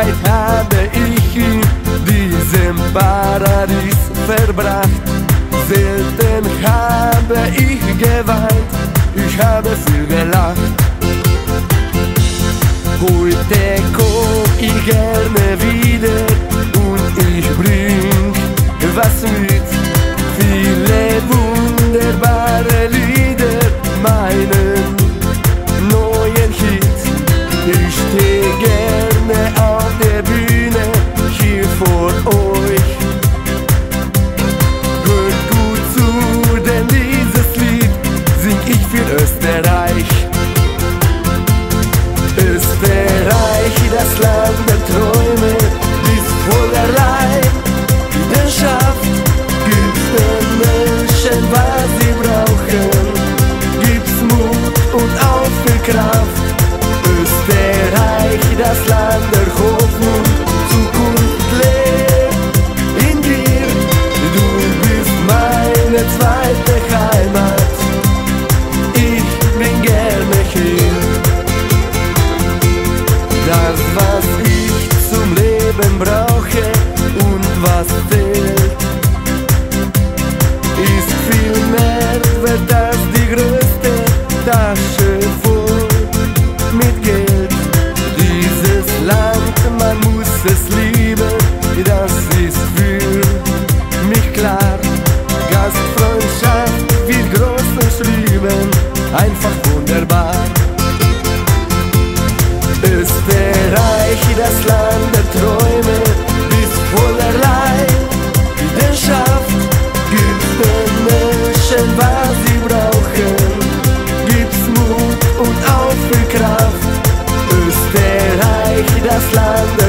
Zeit habe ich in diesem Paradies verbracht. Selten habe ich geweint, ich habe viel gelacht. Heute komm ich gerne wieder und ich bring was mit. Viele wunderbare Lieder meinen neuen Hit. Ich stehe love.